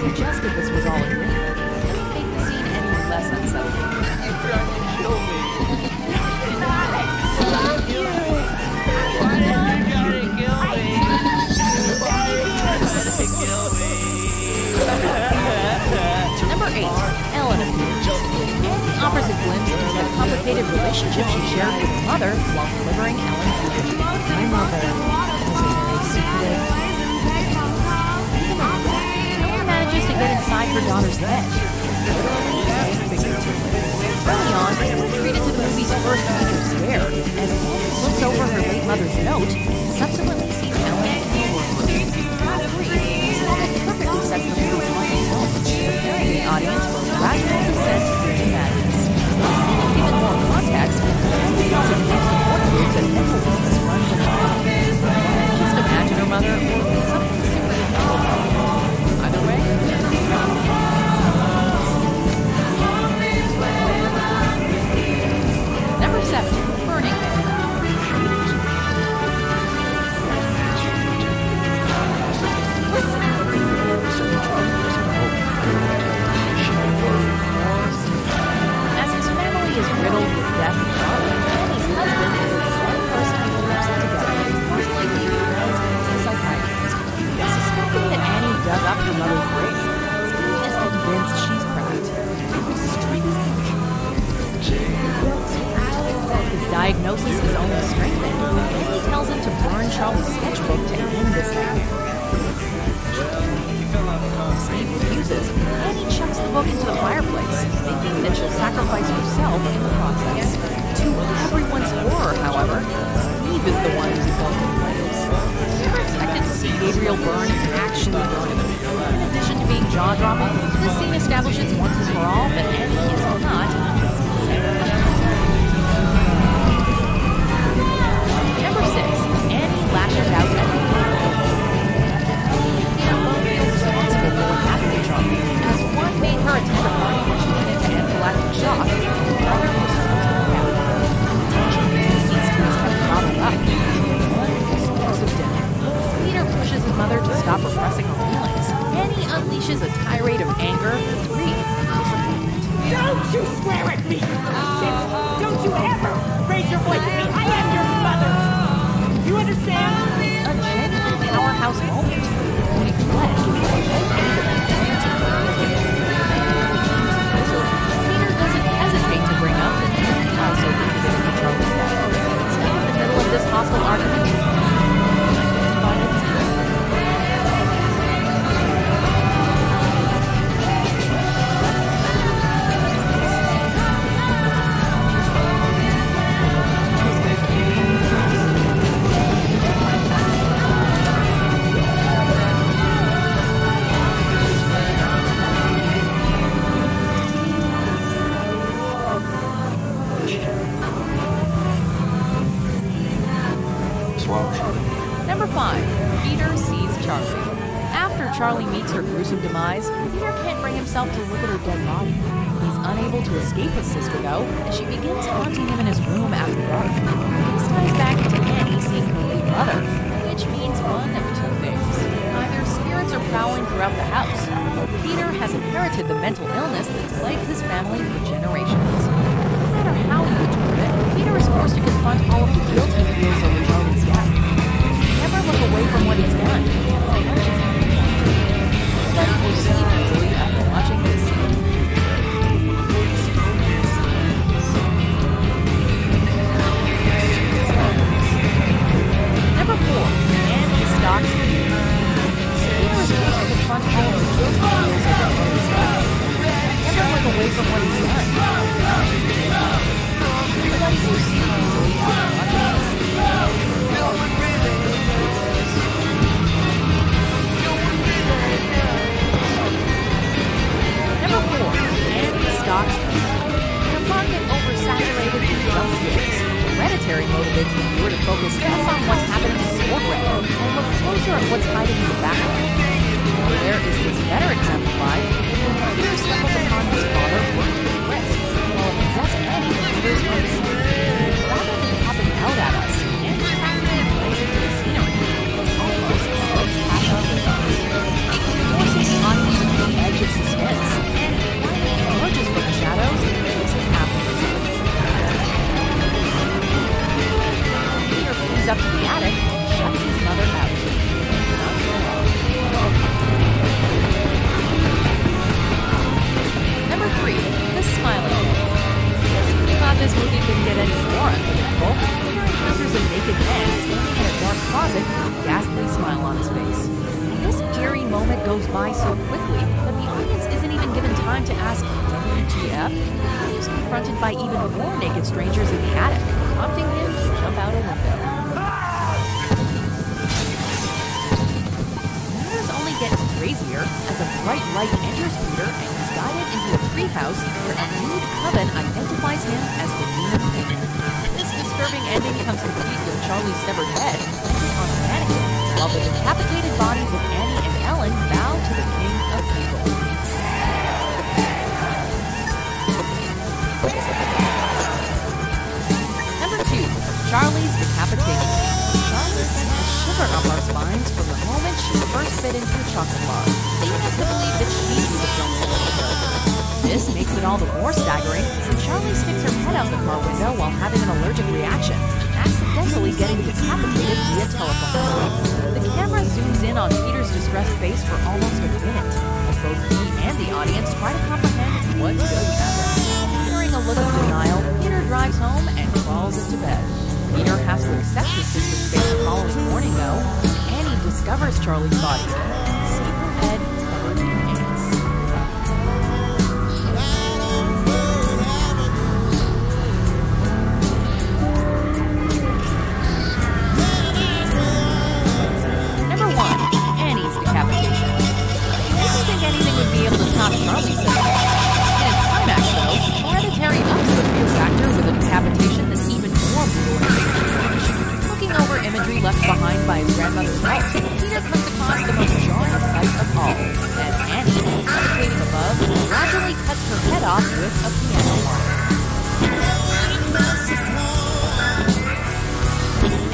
suggested this was all a dream, doesn't make the scene any less unsettling. Number eight, Ellen appears. Annie offers a glimpse into the complicated relationship she shared with her mother while delivering Ellen's eulogy. My mother was a very secretive, her daughter's figuratively. Early on, we're treated to the movie's first major scare as Annie looks over her late mother's note subsequently sees Ellen in the workroom. This perfectly sets the movie's preparing the audience for gradual descent into madness. The scene is given more context and tells a close support group that illness runs. Just imagine her mother or something diagnosis is only strengthened when he tells him to burn Charlie's sketchbook to end this nightmare. Steve refuses, and he chucks the book into the fireplace, thinking that she'll sacrifice herself in the process. To everyone's horror, however, Steve is the one who's engulfed in flames. Never expected to see Gabriel Byrne actually burning. In addition to being jaw-dropping, this scene establishes once and for all that Annie is not window while having an allergic reaction, accidentally getting decapitated via telephone. The camera zooms in on Peter's distressed face for almost a minute, as both he and the audience try to comprehend what just happened. During a look of denial, Peter drives home and crawls into bed. Peter has to accept his sister's fate the following morning, though. Annie discovers Charlie's body Andrew left behind by his grandmother's health, Peter comes across the most jarring sight of all, as Annie, suffocating above, gradually cuts her head off with a piano wire.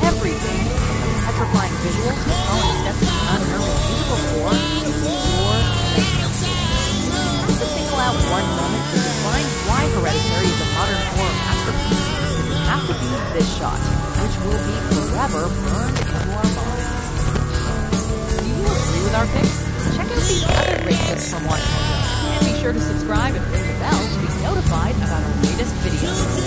Everything, from petrifying visuals to throwing steps into unnerving musical form, to more single out one moment to define why Hereditary is a modern horror masterpiece, it would to be this shot which will be forever burned into our minds. Do you agree with our picks? Check out the other great tips from Watch and be sure to subscribe and ring the bell to be notified about our latest videos.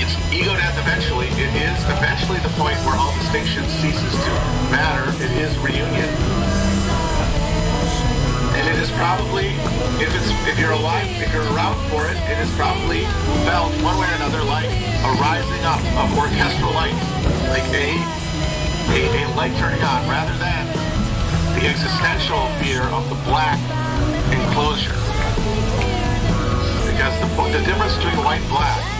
It's ego death eventually. It is eventually the point where all distinction ceases to matter. It is reunion. And it is probably, if it's if you're alive, if you're around for it, it is probably felt one way or another like a rising up of orchestral light, like a a, a light turning on, rather than the existential fear of the black enclosure. Because the, the difference between white and black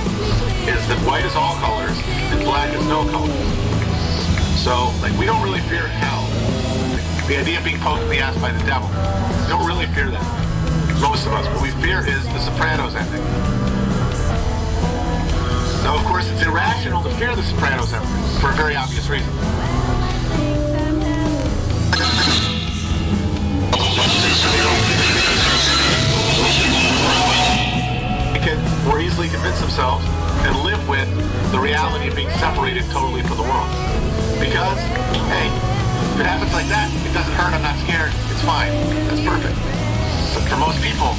is that white is all colors and black is no color. So, like, we don't really fear hell. The idea of being poked in the ass by the devil. We don't really fear that. Most of us. What we fear is the Sopranos ending. Now, of course, it's irrational to fear the Sopranos ending for a very obvious reason. Can more easily convince themselves and live with the reality of being separated totally from the world. Because, hey, if it happens like that, it doesn't hurt, I'm not scared, it's fine. That's perfect. But for most people,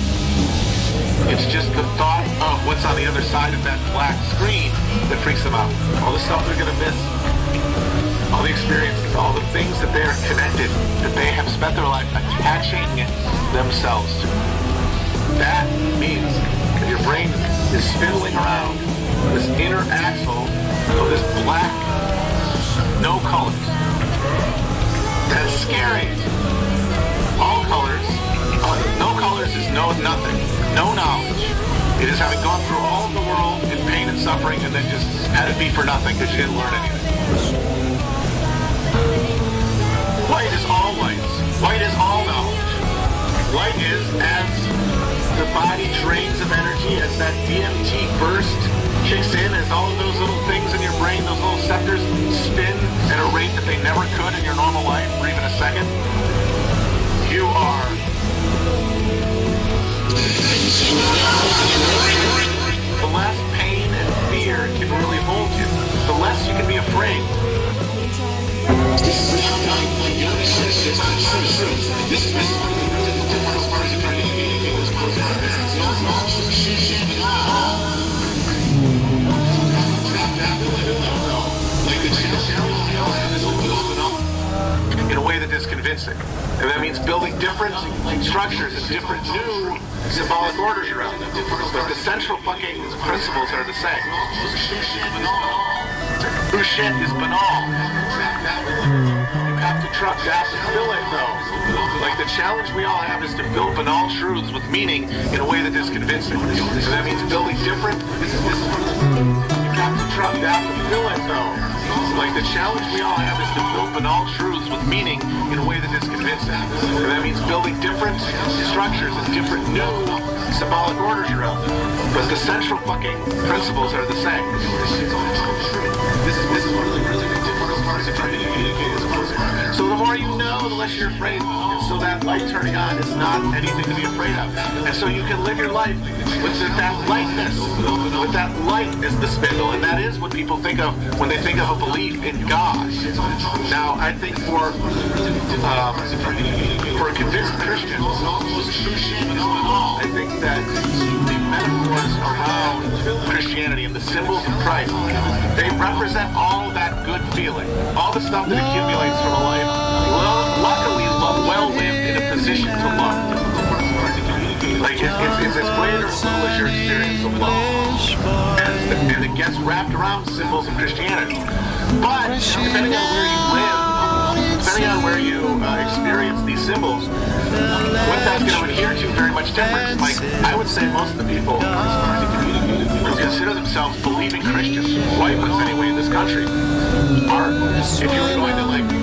it's just the thought of what's on the other side of that black screen that freaks them out. All the stuff they're gonna miss. All the experiences, all the things that they're connected, that they have spent their life attaching themselves to. That means that your brain is spindling around this inner axle of this black, no colors. That's scary. All colors, uh, no colors is no nothing, no knowledge. It is having gone through all of the world in pain and suffering and then just had it be for nothing because you didn't learn anything. White is all lights. White is all knowledge. Light is as the body drains of energy, as that DMT burst kicks in, as all of those little things in your brain, those little sectors spin at a rate that they never could in your normal life for even a second. You are the less pain and fear can really hold you, the less you can be afraid. In a way that is convincing. And that means building different structures and different new symbolic orders around them. But the central fucking principles are the same. True shit is banal. You have to fill it though. Like the challenge we all have is to fill banal truths with meaning in a way that is convincing. And that means building different. You have to trust, you have to fill it though. Like the challenge we all have is to fill banal truths with meaning in a way that is convincing. And that means building different structures and different new symbolic orders around them. But the central fucking principles are the same. This is, this is one of the difficult parts of trying to communicate as. So the more you know, the less you're afraid. And so that light turning on is not anything to be afraid of. And so you can live your life with that lightness, with that light as the spindle. And that is what people think of when they think of a belief in God. Now, I think for um, for a convinced Christian, I think that the metaphors around Christianity and the symbols of Christ, they represent all that good feeling, all the stuff that accumulates from a life, well, luckily lo- well lived in a position to love. Like it's, it's, it's as great or little as your experience of love, and, and it gets wrapped around symbols of Christianity. But depending on where you live, depending on where you uh, experience these symbols, what that's going to adhere to very much differs. Like I would say, most of the people who consider themselves believing Christians, white ones anyway in this country, are if you were going to like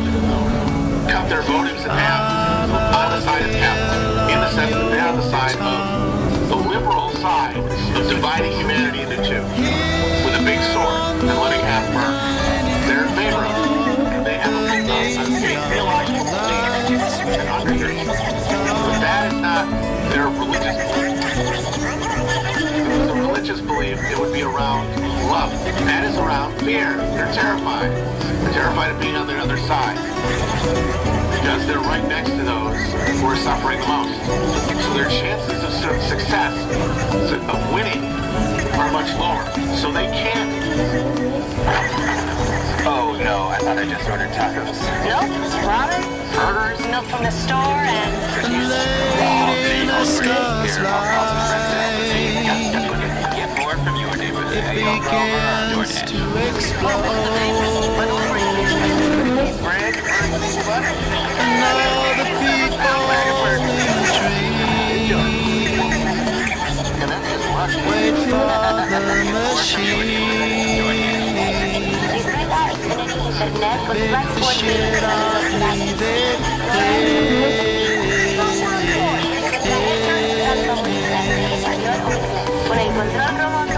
cut their votives in half on the side of heaven, in the sense that they're on the side of the liberal side of dividing humanity into two with a big sword and letting half burn. They're in favor of it. They have a, a, a theological belief and undergirding. But that is not their religious belief. If it was a religious belief, it would be around love. That is around fear. They're terrified. They're terrified of being on the other side. Because they're right next to those who are suffering the most. So their chances of success, of winning, are much lower. So they can't. Oh no, I thought I just ordered tacos. Nope, ramen, Burgers? milk from the store, and Get more from uh, begins to explode. And all the people wait for the machine. Big the shit out, leave it otro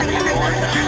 Oh, my God.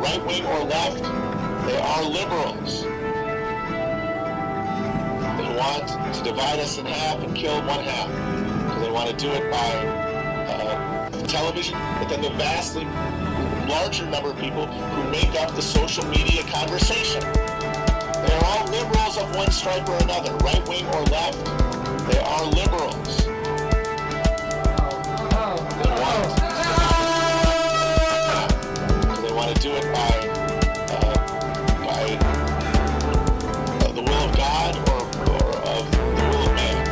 Right wing or left. They are liberals. They want to divide us in half and kill one half. They want to do it by uh, television, but then the vastly larger number of people who make up the social media conversation. They are all liberals of one stripe or another, right wing or left. They are liberals. Do it by uh, by uh, the will of God or, or of the will of man.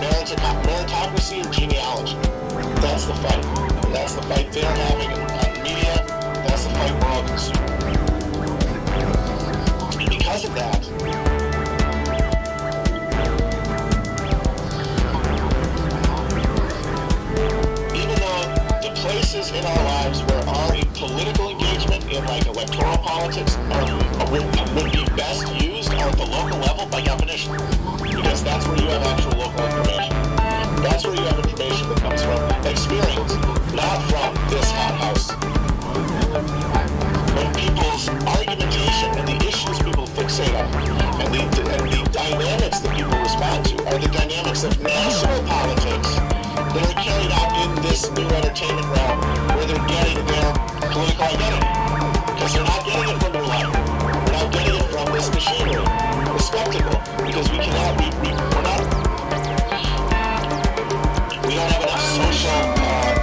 Meritoc- meritocracy or genealogy. That's the fight. That's the fight they're having in, on media. That's the fight we're all consuming. And because of that, even though the places in our lives where in like electoral politics are, would, would be best used at the local level by definition. Because that's where you have actual local information. That's where you have information that comes from experience, not from this hothouse. When people's argumentation and the issues people fixate on and the, and the dynamics that people respond to are the dynamics of national politics that are carried out in this new entertainment realm where they're getting their political identity. Because they're not getting it from their life. They're not getting it from this machinery, the spectacle. Because we cannot, we, we, we're not, we don't have enough social uh,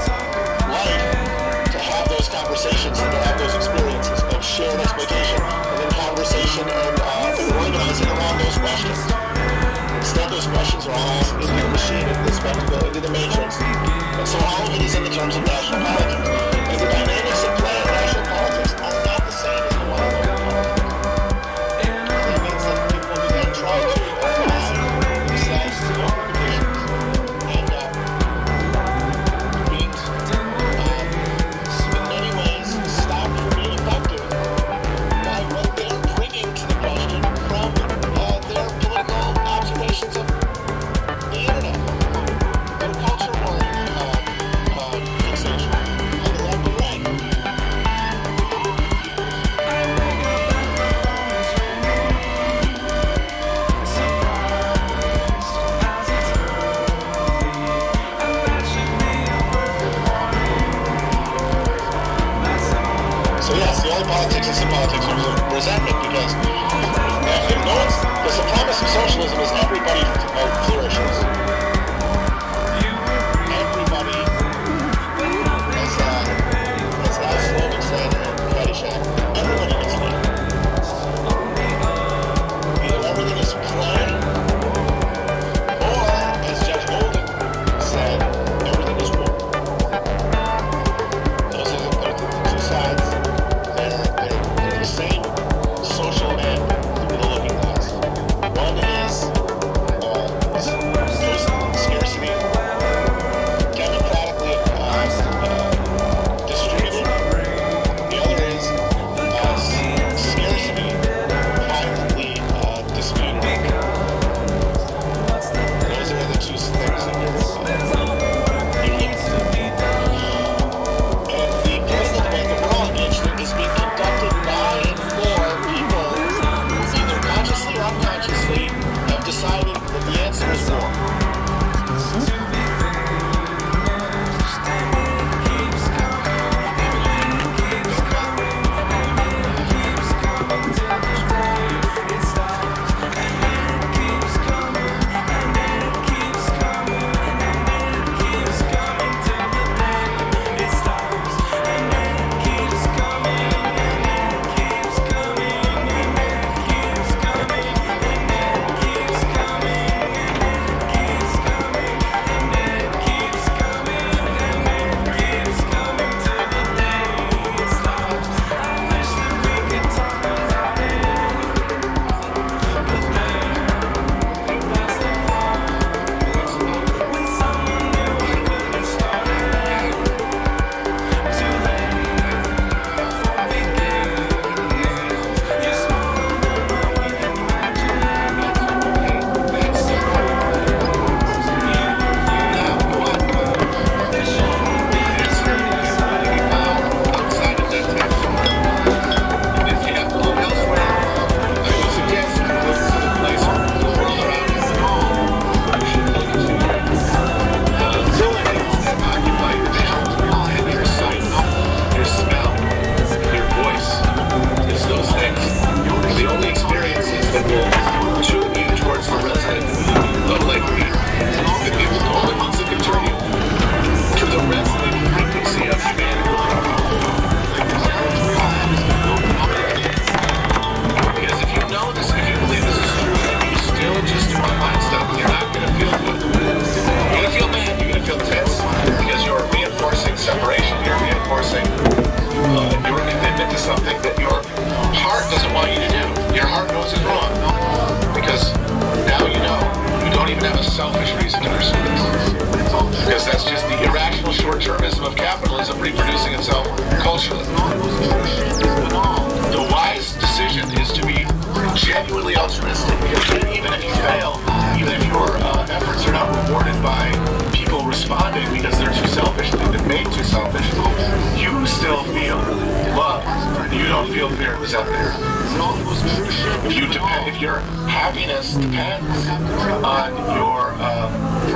life to have those conversations and to have those experiences of shared exploitation and conversation and uh, organizing around those questions. Instead, those questions are all asked into the machine, into the spectacle, into the matrix. And so all of it is in the terms of national politics.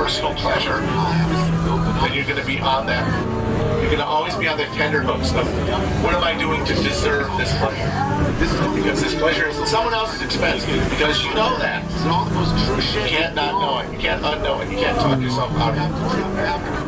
Personal pleasure, then you're going to be on that. You're going to always be on the tender hooks of what am I doing to deserve this pleasure? This is Because this pleasure is at someone else's expense. Because you know that. You can't not know it. You can't unknow it. You can't talk yourself out of it.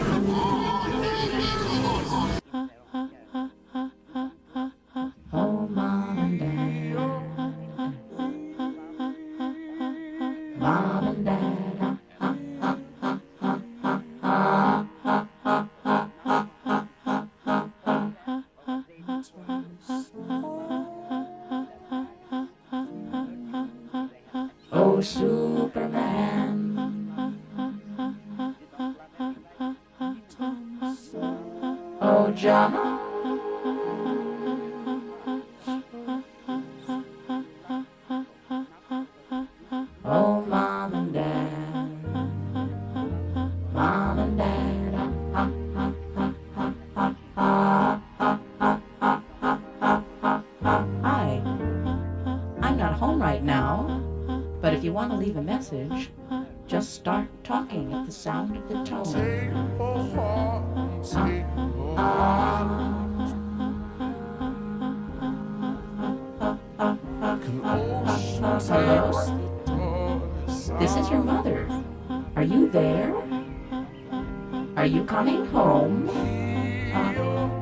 I'm not home right now, but if you want to leave a message, just start talking at the sound of the tone. Hello? This is your mother. Are you there? Are you coming home? Hello?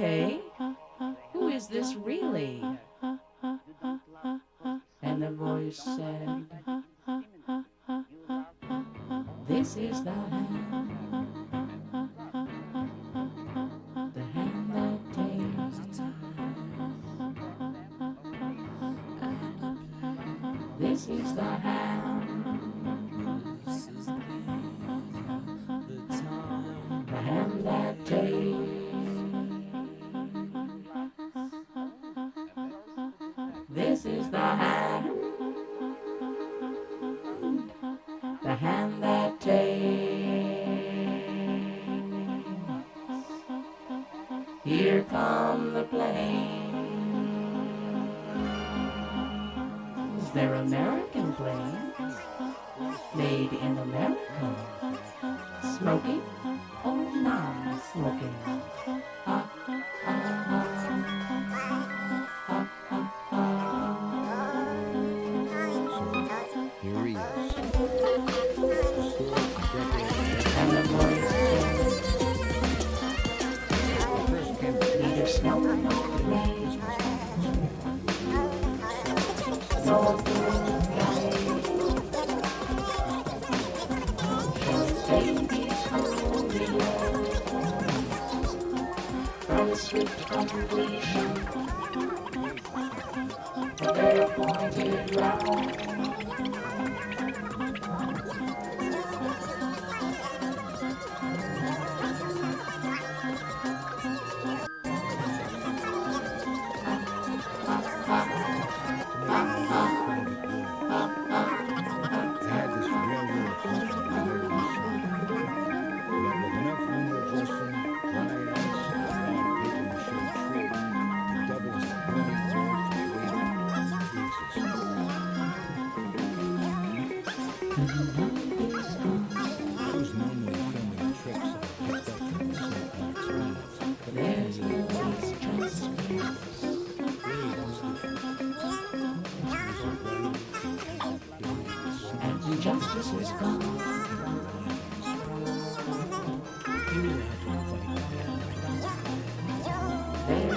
Okay,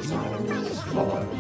There's always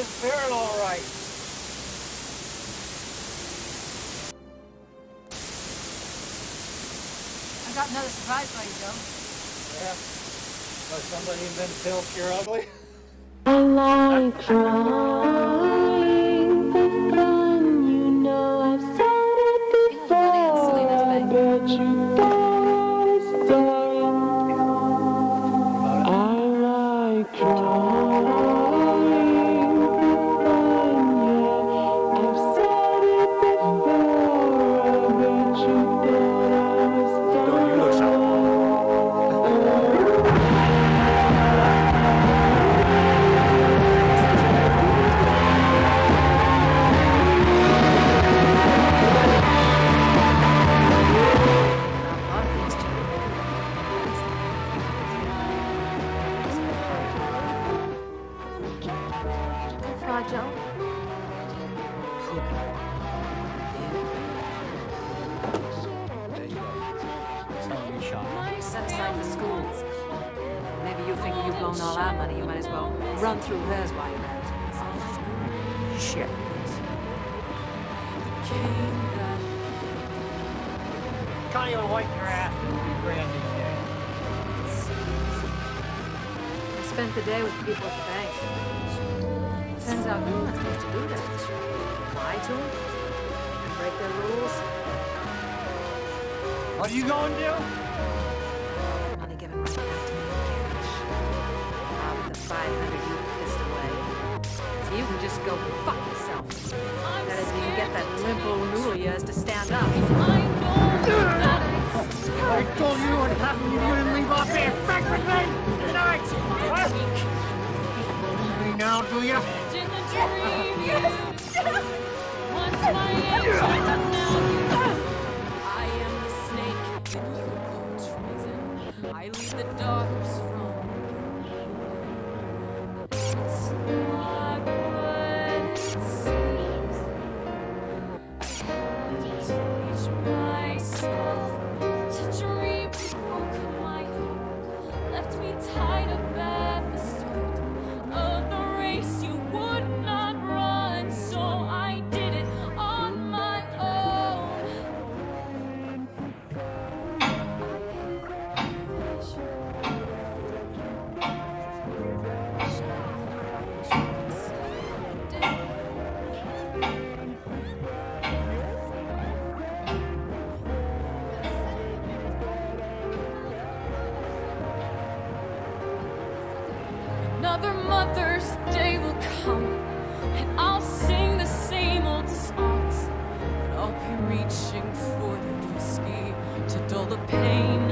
this parallel all right. I got another surprise for you, Joe. Yeah. Has somebody been killed, you're ugly? Elytra. Day will come, and I'll sing the same old songs. But I'll be reaching for the whiskey to dull the pain.